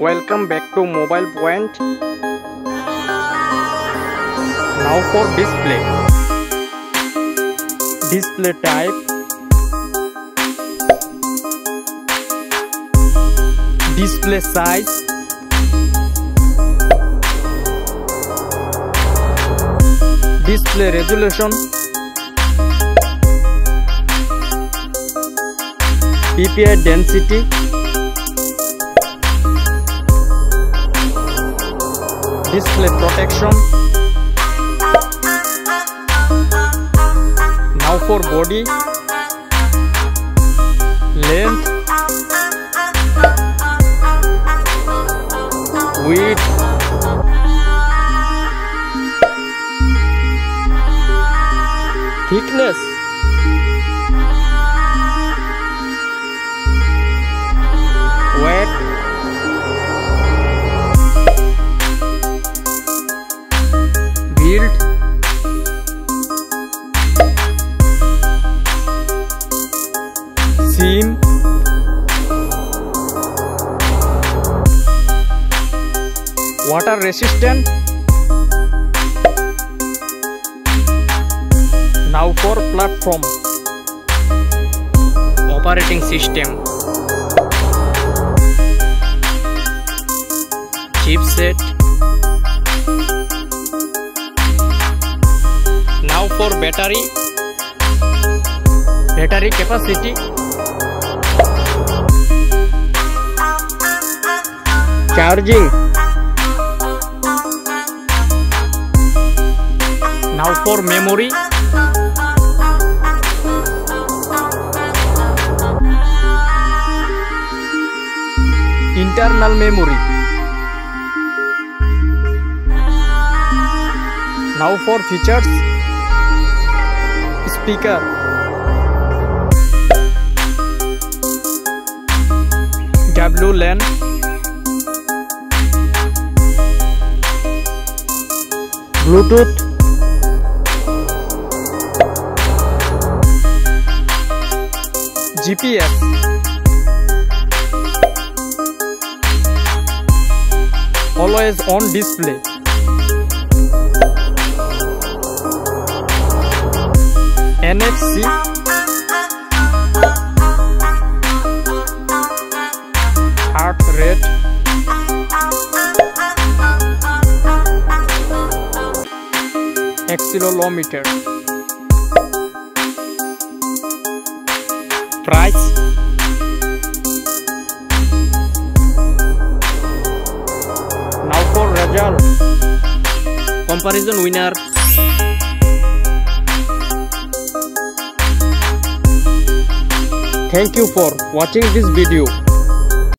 welcome back to mobile point now for display display type display size display resolution PPI density display protection. Now for body. Length. Width. Thickness water resistant now for platform operating system chipset now for battery battery capacity charging now for memory. Internal memory. Now for features. Speaker. WLAN Bluetooth GPS always on display. NFC heart rate. Accelerometer price now for result comparison winner. Thank you for watching this video